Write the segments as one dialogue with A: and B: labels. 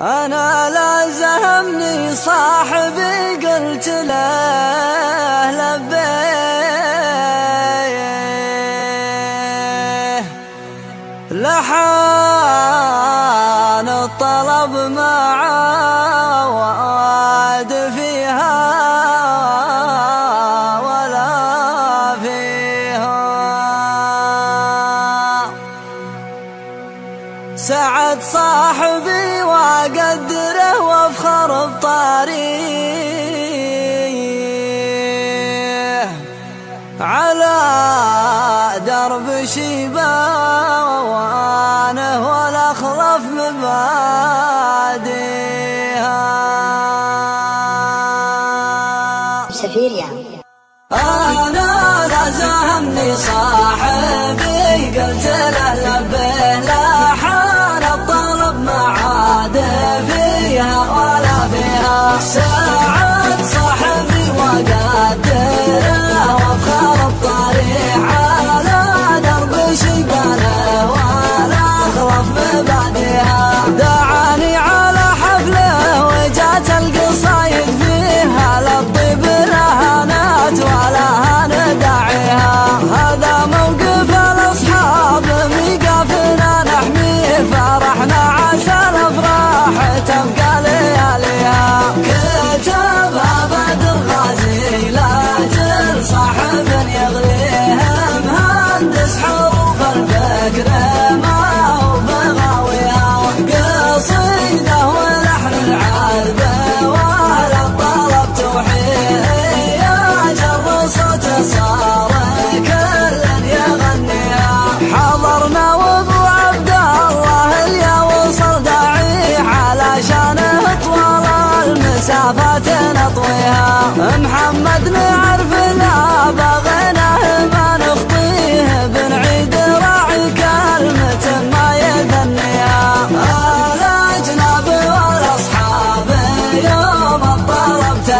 A: أنا لا زهمني صاحبي قلت له لبيه لحان الطلب ما سعد صاحبي واقدره وافخر بطاريه. على درب شيبانه والاخلف مباديها
B: سفير يا
A: أنا لازمني صاحبي قلت له لبينا ساعات صاحبي وقال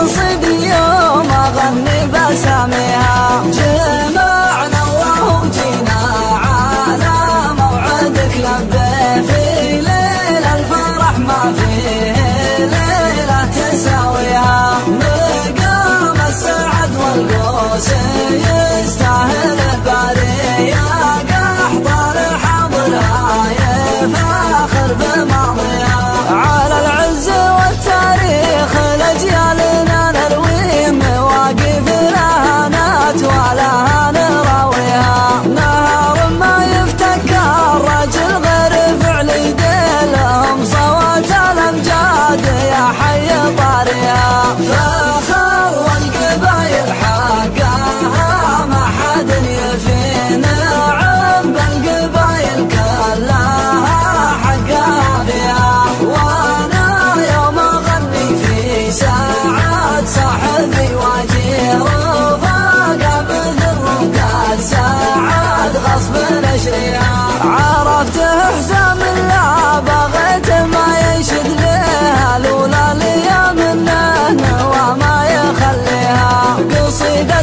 A: منصب يوم أغني بساميها جمعنا وهجينا على موعدك لبي في ليل الفرح ما فيه ليلة تساويها مقام السعد والقوس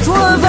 A: toi